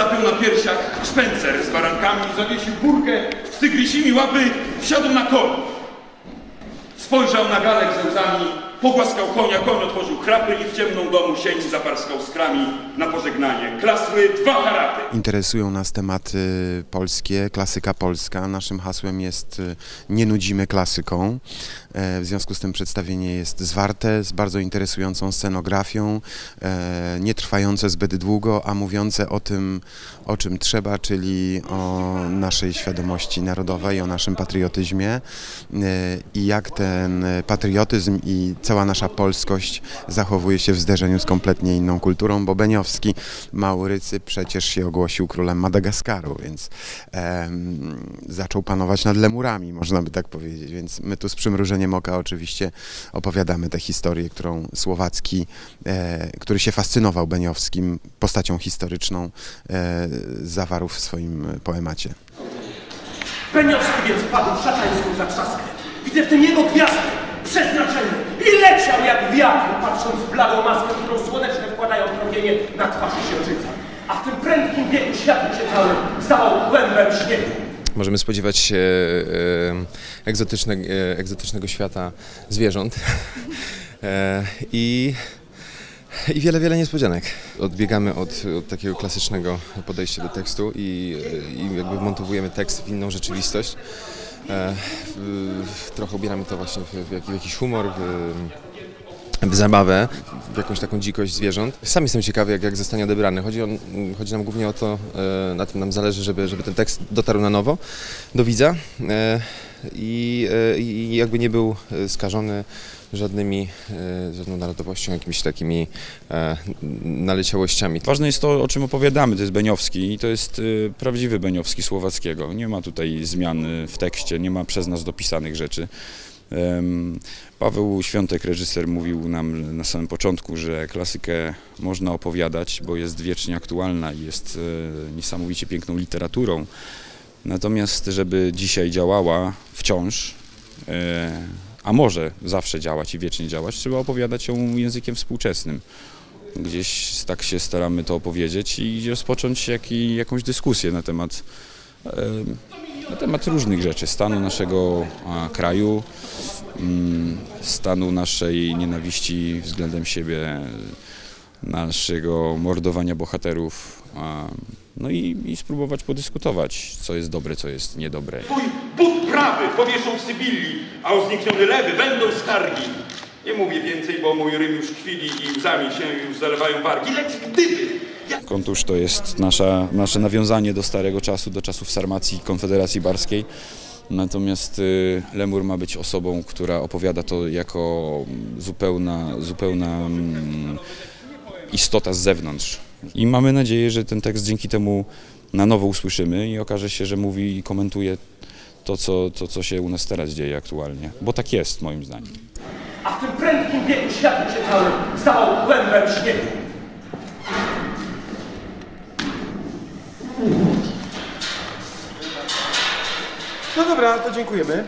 zapiął na piersiach szpencer z barankami, zawiesił burkę z tygrysimi łapy, wsiadł na koń. Spojrzał na galek ze łzami, pogłaskał konia, koń otworzył chrapy i w ciemną domu sień zaparskał skrami na pożegnanie. Klasły dwa harapy. Interesują nas tematy polskie, klasyka polska. Naszym hasłem jest y, nie nudzimy klasyką. E, W związku z tym przedstawienie jest zwarte, z bardzo interesującą scenografią, e, nie trwające zbyt długo, a mówiące o tym, o czym trzeba, czyli o naszej świadomości narodowej, o naszym patriotyzmie e, i jak ten patriotyzm i cała nasza polskość zachowuje się w zderzeniu z kompletnie inną kulturą, bo Beniowski Maurycy przecież się ogłosił królem Madagaskaru, więc zaczął panować nad lemurami, można by tak powiedzieć, więc my tu z przymrużeniem oka oczywiście opowiadamy tę historię, którą Słowacki, e, który się fascynował Beniowskim, postacią historyczną, e, zawarł w swoim poemacie. Beniowski więc padł w szatańską zatrzaskę. Widzę w tym jego gwiazdę, przeznaczenie. I leciał jak wiatr, patrząc w bladą maskę, którą słoneczne wkładają promienie na twarz księżyca. A w tym prędkim biegu świat się cały stawał kłębem śniegu. Możemy spodziewać się e, egzotyczne, e, egzotycznego świata zwierząt e, i, i wiele, wiele niespodzianek. Odbiegamy od, od takiego klasycznego podejścia do tekstu i, i jakby montowujemy tekst w inną rzeczywistość. E, trochę ubieramy to właśnie w, w jakiś humor, w, w zabawę, w jakąś taką dzikość zwierząt. Sam jestem ciekawy, jak, jak zostanie odebrany. Chodzi, o, chodzi nam głównie o to, e, na tym nam zależy, żeby, żeby ten tekst dotarł na nowo do widza e, i, e, i jakby nie był skażony żadnymi, żadną narodowością, jakimiś takimi naleciałościami. Ważne jest to, o czym opowiadamy, to jest Beniowski i to jest prawdziwy Beniowski Słowackiego. Nie ma tutaj zmian w tekście, nie ma przez nas dopisanych rzeczy. Paweł Świątek, reżyser, mówił nam na samym początku, że klasykę można opowiadać, bo jest wiecznie aktualna i jest e, niesamowicie piękną literaturą. Natomiast, żeby dzisiaj działała wciąż, e, a może zawsze działać i wiecznie działać, trzeba opowiadać ją językiem współczesnym. Gdzieś tak się staramy to opowiedzieć i rozpocząć jaki, jakąś dyskusję na temat, na temat różnych rzeczy, stanu naszego kraju, mm, stanu naszej nienawiści względem siebie, naszego mordowania bohaterów, no i, i spróbować podyskutować, co jest dobre, co jest niedobre. Twój but prawy powieszą w Sybilii, a o znikniony lewy będą skargi. Nie mówię więcej, bo mój rym już kwili i łzami się już zalewają wargi. Lecz gdyby Kontusz to jest nasza, nasze nawiązanie do starego czasu, do czasów Sarmacji Konfederacji Barskiej. Natomiast y, Lemur ma być osobą, która opowiada to jako zupełna, zupełna mm, istota z zewnątrz. I mamy nadzieję, że ten tekst dzięki temu na nowo usłyszymy i okaże się, że mówi i komentuje to, co, to, co się u nas teraz dzieje aktualnie. Bo tak jest, moim zdaniem. A w tym prędkim biegu świat się cały stawał kłębem śniegu. No dobra, to dziękujemy.